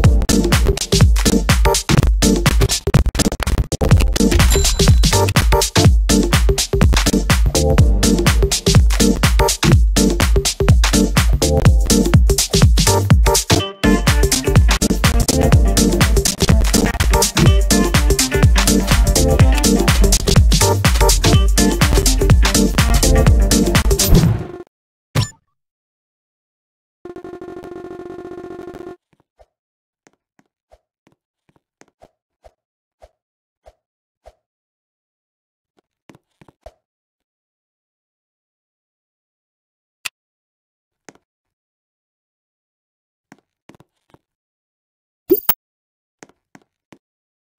you.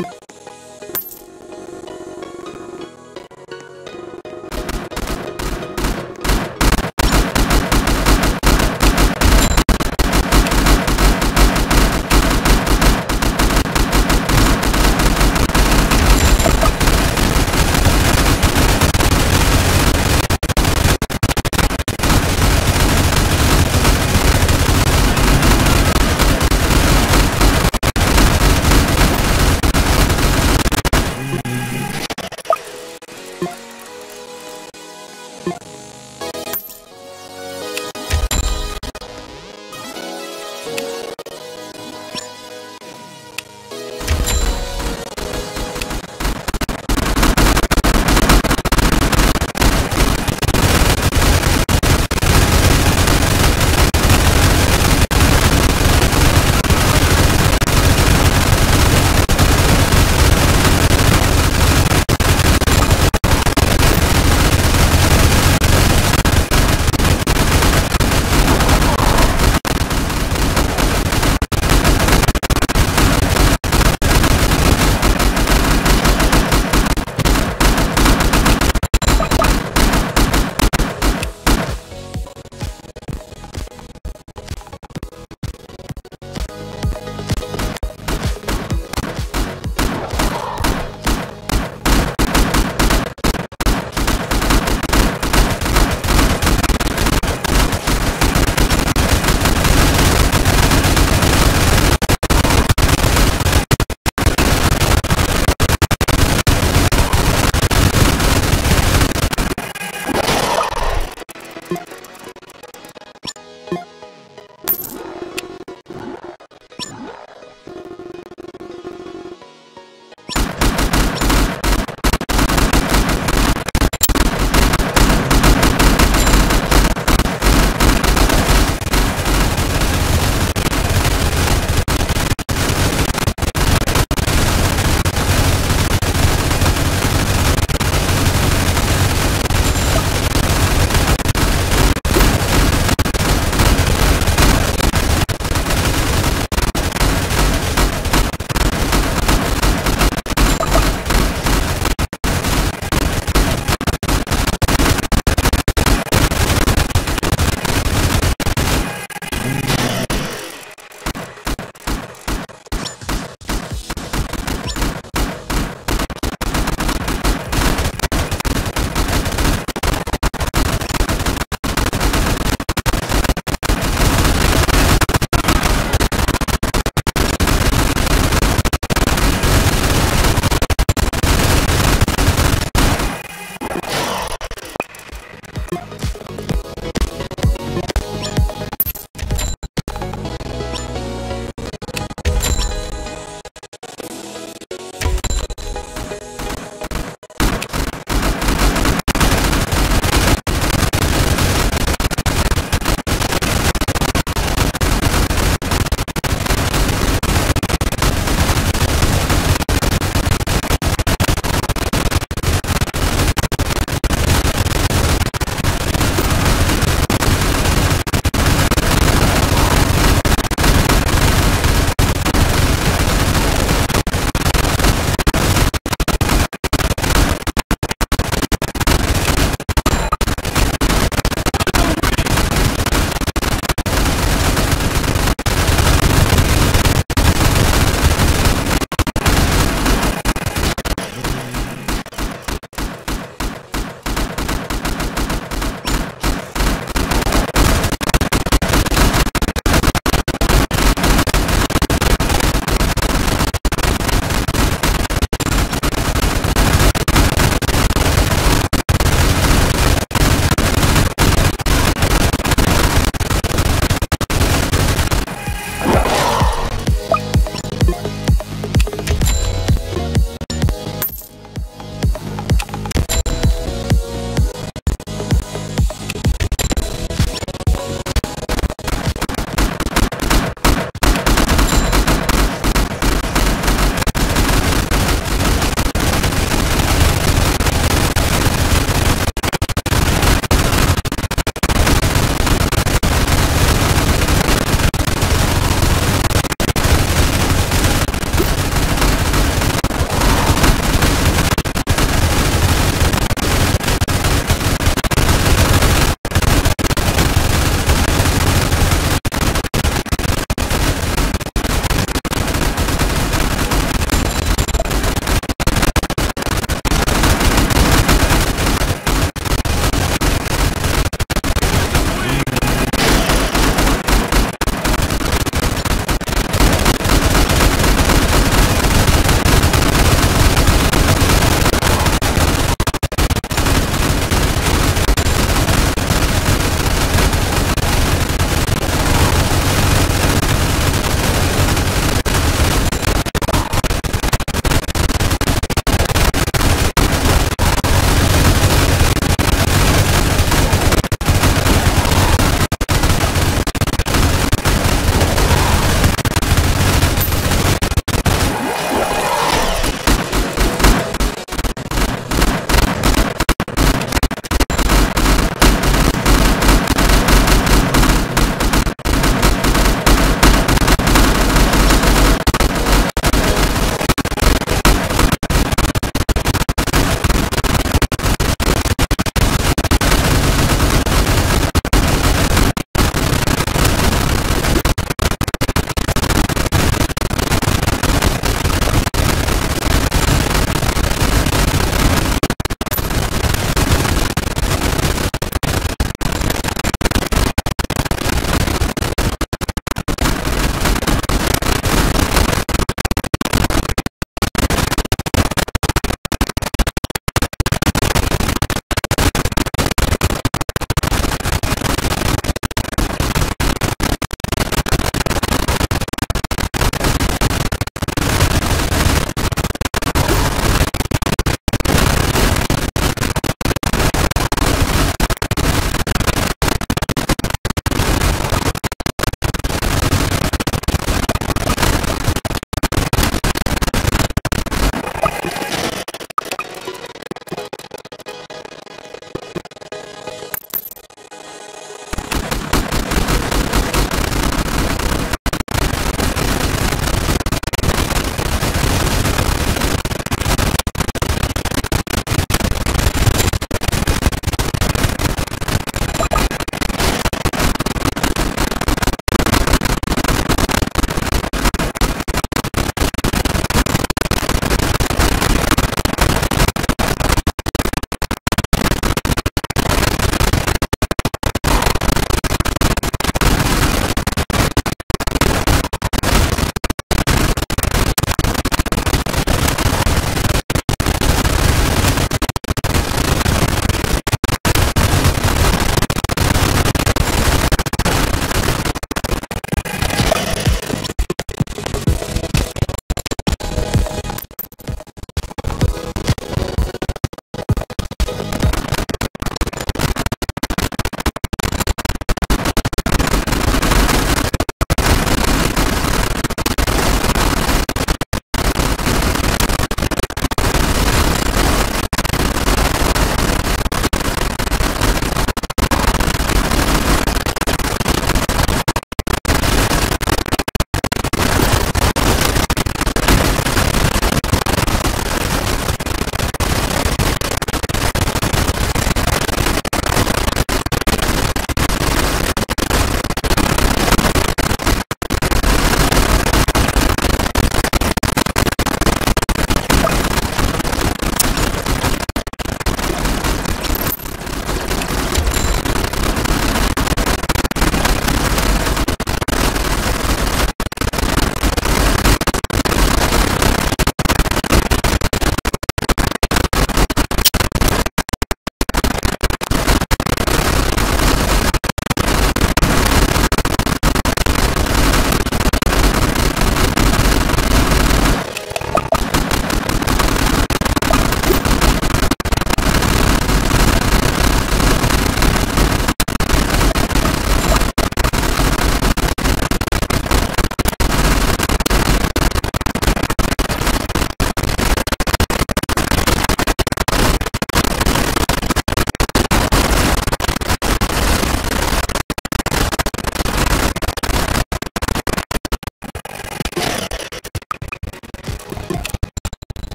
ピッ!